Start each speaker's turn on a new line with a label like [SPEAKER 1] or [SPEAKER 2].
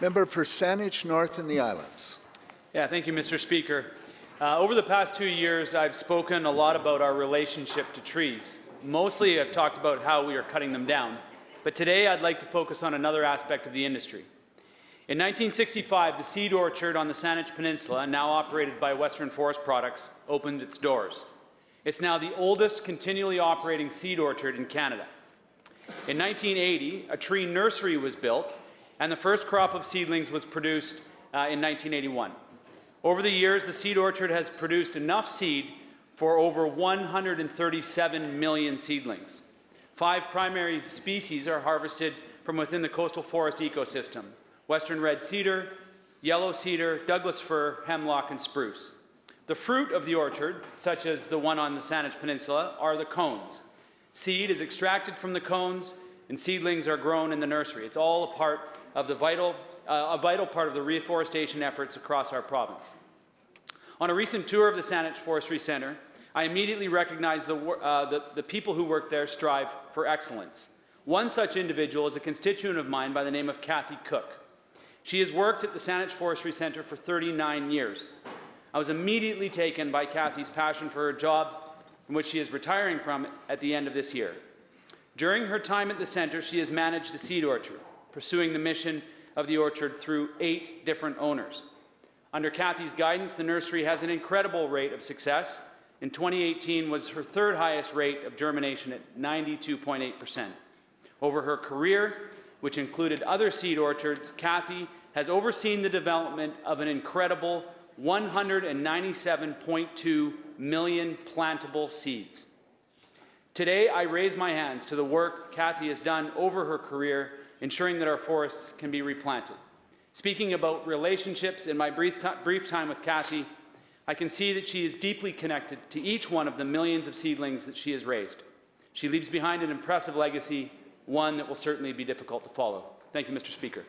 [SPEAKER 1] Member for Saanich North and the Islands.
[SPEAKER 2] Yeah, thank you, Mr. Speaker. Uh, over the past two years, I've spoken a lot about our relationship to trees. Mostly, I've talked about how we are cutting them down. But today, I'd like to focus on another aspect of the industry. In 1965, the seed orchard on the Saanich Peninsula, now operated by Western Forest Products, opened its doors. It's now the oldest continually operating seed orchard in Canada. In 1980, a tree nursery was built, and the first crop of seedlings was produced uh, in 1981. Over the years, the seed orchard has produced enough seed for over 137 million seedlings. Five primary species are harvested from within the coastal forest ecosystem western red cedar, yellow cedar, Douglas fir, hemlock, and spruce. The fruit of the orchard, such as the one on the Saanich Peninsula, are the cones. Seed is extracted from the cones, and seedlings are grown in the nursery. It's all a part of the vital, uh, a vital part of the reforestation efforts across our province. On a recent tour of the Saanich Forestry Centre, I immediately recognized the, uh, the, the people who work there strive for excellence. One such individual is a constituent of mine by the name of Cathy Cook. She has worked at the Saanich Forestry Centre for 39 years. I was immediately taken by Cathy's passion for her job, from which she is retiring from at the end of this year. During her time at the centre, she has managed the seed orchard, pursuing the mission of the orchard through eight different owners. Under Cathy's guidance, the nursery has an incredible rate of success. In 2018 was her third highest rate of germination at 92.8%. Over her career, which included other seed orchards, Cathy has overseen the development of an incredible 197.2 million plantable seeds. Today, I raise my hands to the work Cathy has done over her career, ensuring that our forests can be replanted. Speaking about relationships in my brief, brief time with Cathy, I can see that she is deeply connected to each one of the millions of seedlings that she has raised. She leaves behind an impressive legacy, one that will certainly be difficult to follow. Thank you, Mr. Speaker.